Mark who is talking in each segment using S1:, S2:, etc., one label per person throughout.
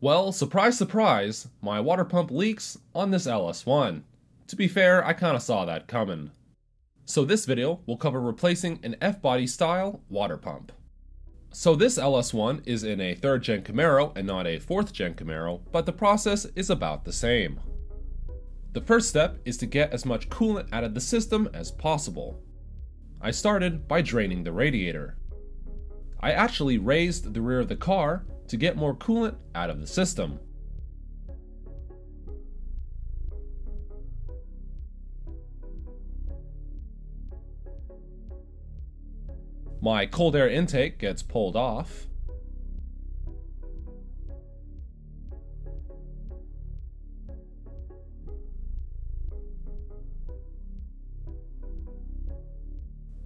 S1: Well, surprise, surprise, my water pump leaks on this LS1. To be fair, I kinda saw that coming. So this video will cover replacing an F-body style water pump. So this LS1 is in a 3rd gen Camaro and not a 4th gen Camaro, but the process is about the same. The first step is to get as much coolant out of the system as possible. I started by draining the radiator. I actually raised the rear of the car to get more coolant out of the system. My cold air intake gets pulled off.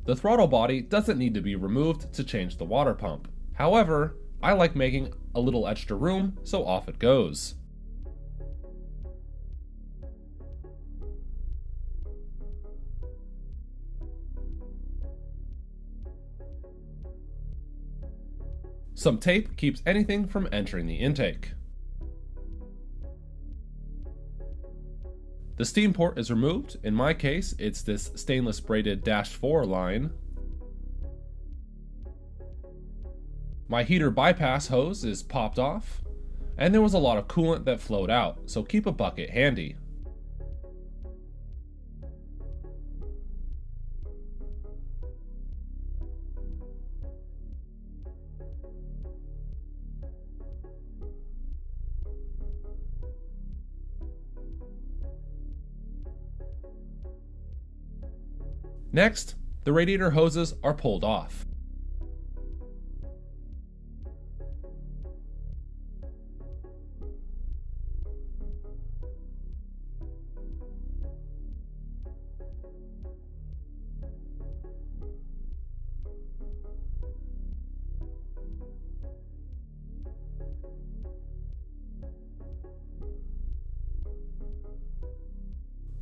S1: The throttle body doesn't need to be removed to change the water pump. However, I like making a little extra room, so off it goes. Some tape keeps anything from entering the intake. The steam port is removed. In my case, it's this stainless braided dash 4 line. My heater bypass hose is popped off, and there was a lot of coolant that flowed out, so keep a bucket handy. Next, the radiator hoses are pulled off.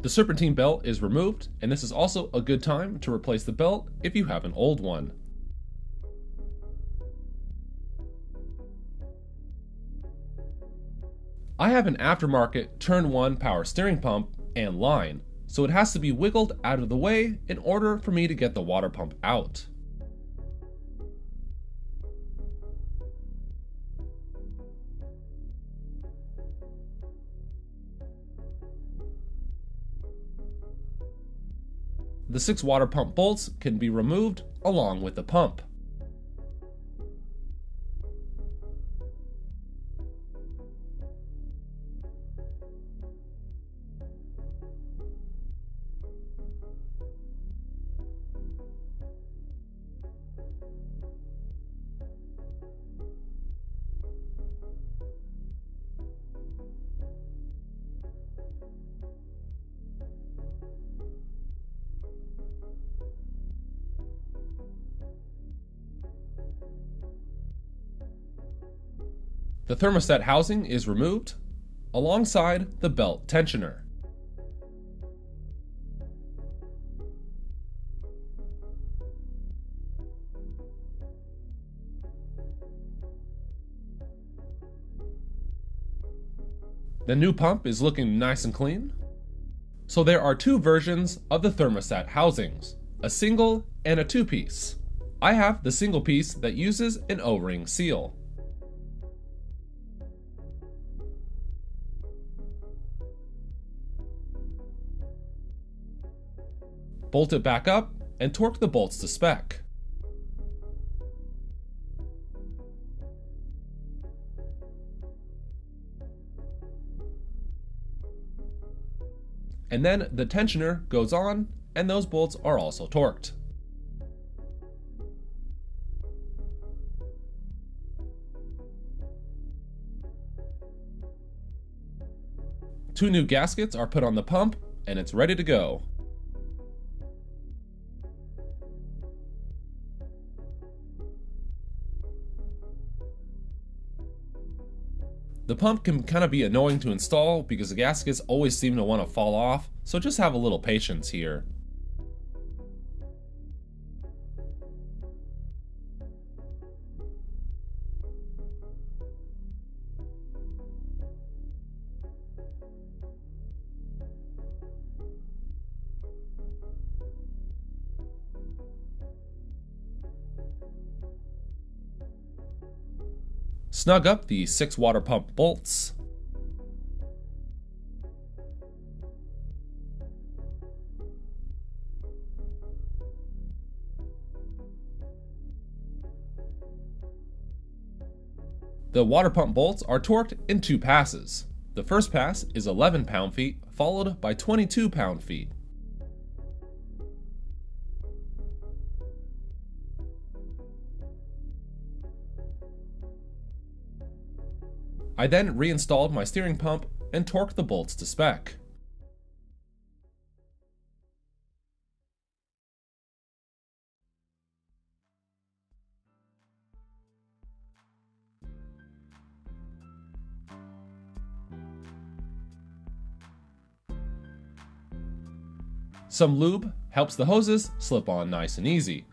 S1: The serpentine belt is removed, and this is also a good time to replace the belt if you have an old one. I have an aftermarket turn 1 power steering pump and line, so it has to be wiggled out of the way in order for me to get the water pump out. The six water pump bolts can be removed along with the pump. The thermostat housing is removed alongside the belt tensioner. The new pump is looking nice and clean. So there are two versions of the thermostat housings, a single and a two-piece. I have the single piece that uses an O-ring seal. Bolt it back up, and torque the bolts to spec. And then the tensioner goes on, and those bolts are also torqued. Two new gaskets are put on the pump, and it's ready to go. The pump can kind of be annoying to install because the gaskets always seem to want to fall off, so just have a little patience here. Snug up the six water pump bolts. The water pump bolts are torqued in two passes. The first pass is 11 pound-feet, followed by 22 pound-feet. I then reinstalled my steering pump and torqued the bolts to spec. Some lube helps the hoses slip on nice and easy.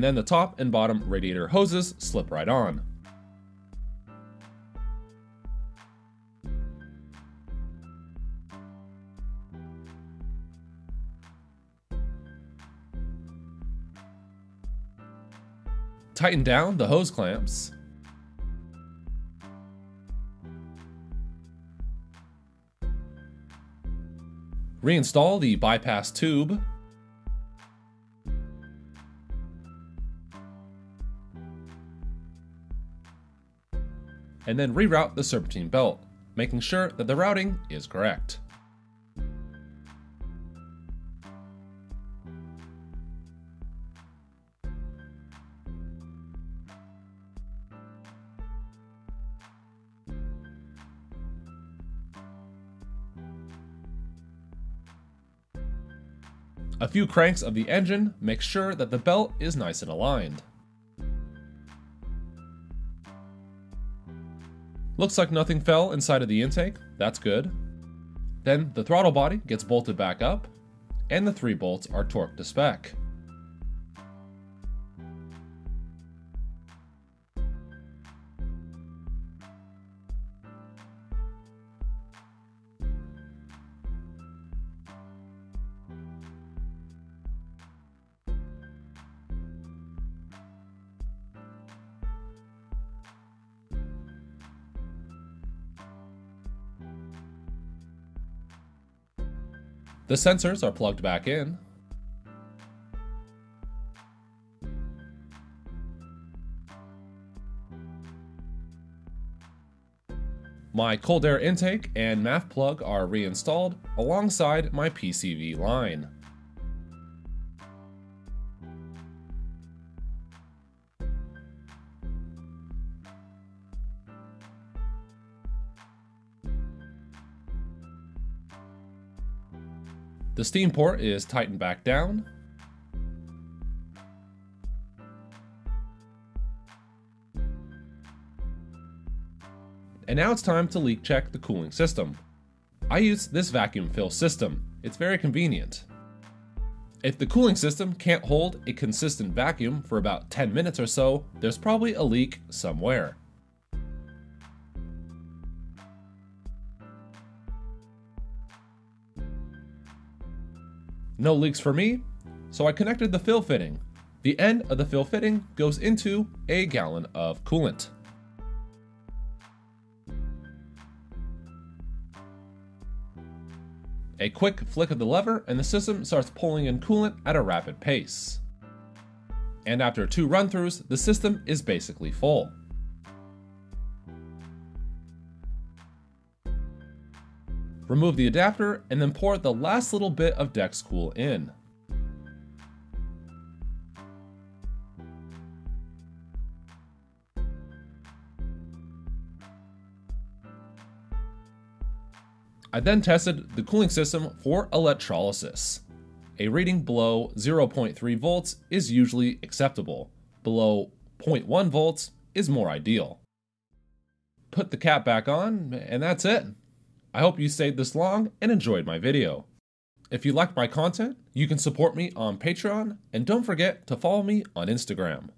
S1: And then the top and bottom radiator hoses slip right on. Tighten down the hose clamps Reinstall the bypass tube. And then reroute the serpentine belt, making sure that the routing is correct. A few cranks of the engine make sure that the belt is nice and aligned. Looks like nothing fell inside of the intake, that's good. Then the throttle body gets bolted back up, and the three bolts are torqued to spec. The sensors are plugged back in. My cold air intake and MAF plug are reinstalled alongside my PCV line. The steam port is tightened back down. And now it's time to leak check the cooling system. I use this vacuum fill system. It's very convenient. If the cooling system can't hold a consistent vacuum for about 10 minutes or so, there's probably a leak somewhere. No leaks for me, so I connected the fill fitting. The end of the fill fitting goes into a gallon of coolant. A quick flick of the lever and the system starts pulling in coolant at a rapid pace. And after two run-throughs, the system is basically full. Remove the adapter and then pour the last little bit of Dexcool in. I then tested the cooling system for electrolysis. A reading below 0.3 volts is usually acceptable. Below 0.1 volts is more ideal. Put the cap back on, and that's it. I hope you stayed this long and enjoyed my video. If you liked my content, you can support me on Patreon, and don't forget to follow me on Instagram.